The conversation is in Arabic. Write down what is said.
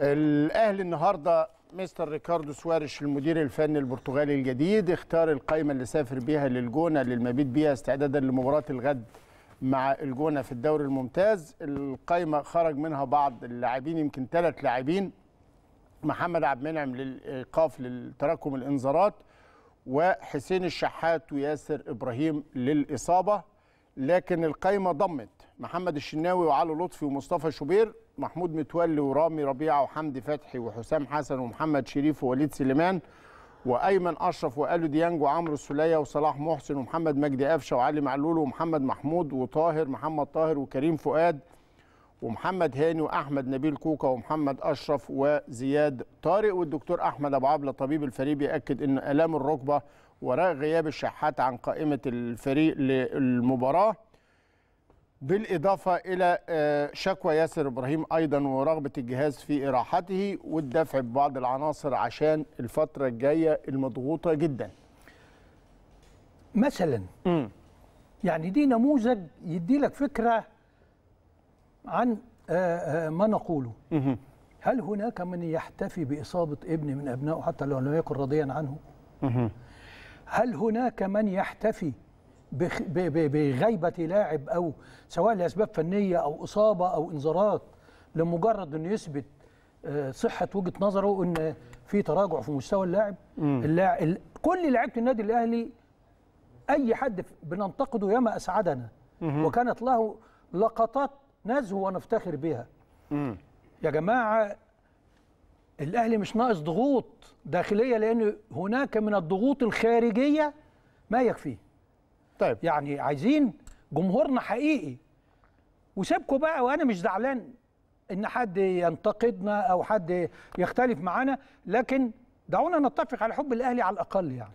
الأهلي النهارده مستر ريكاردو سواريش المدير الفني البرتغالي الجديد اختار القائمه اللي سافر بيها للجونة للمبيت بيها استعدادا لمباراة الغد مع الجونة في الدوري الممتاز. القائمه خرج منها بعض اللاعبين يمكن ثلاث لاعبين. محمد عبد المنعم للإيقاف للتراكم الإنذارات وحسين الشحات وياسر إبراهيم للإصابة. لكن القائمه ضمت. محمد الشناوي وعلي لطفي ومصطفى شوبير محمود متولي ورامي ربيعة وحمدي فتحي وحسام حسن ومحمد شريف ووليد سليمان وأيمن أشرف وألو ديانج وعمرو السولية وصلاح محسن ومحمد مجدي قفشة وعلي معلول ومحمد محمود وطاهر محمد طاهر وكريم فؤاد ومحمد هاني وأحمد نبيل كوكا ومحمد أشرف وزياد طارق والدكتور أحمد أبو عبلة طبيب الفريق بيأكد إن آلام الركبة وراء غياب الشحات عن قائمة الفريق للمباراة بالإضافة إلى شكوى ياسر إبراهيم أيضا ورغبة الجهاز في إراحته والدفع ببعض العناصر عشان الفترة الجاية المضغوطة جدا مثلا مم. يعني دي نموذج يدي لك فكرة عن آه، آه، ما نقوله مهم. هل هناك من يحتفي بإصابة ابن من أبنائه حتى لو لم يكن راضيا عنه. هل هناك من يحتفي بغيبة لاعب أو سواء لأسباب فنية أو إصابة أو إنذارات لمجرد أنه يثبت آه، صحة وجهة نظره أن في تراجع في مستوى اللاعب؟ اللاعب ال- كل لعيبة النادي الأهلي أي حد بننتقده ياما أسعدنا. وكانت له لقطات نزهو ونفتخر بها. يا جماعة الأهلي مش ناقص ضغوط داخلية لأن هناك من الضغوط الخارجية ما يكفيه طيب. يعني عايزين جمهورنا حقيقي. وسيبكوا بقى وأنا مش زعلان إن حد ينتقدنا أو حد يختلف معانا لكن دعونا نتفق على حب الأهلي على الأقل يعني.